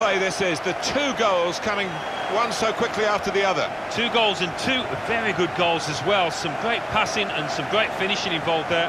play this is, the two goals coming one so quickly after the other. Two goals and two very good goals as well. Some great passing and some great finishing involved there.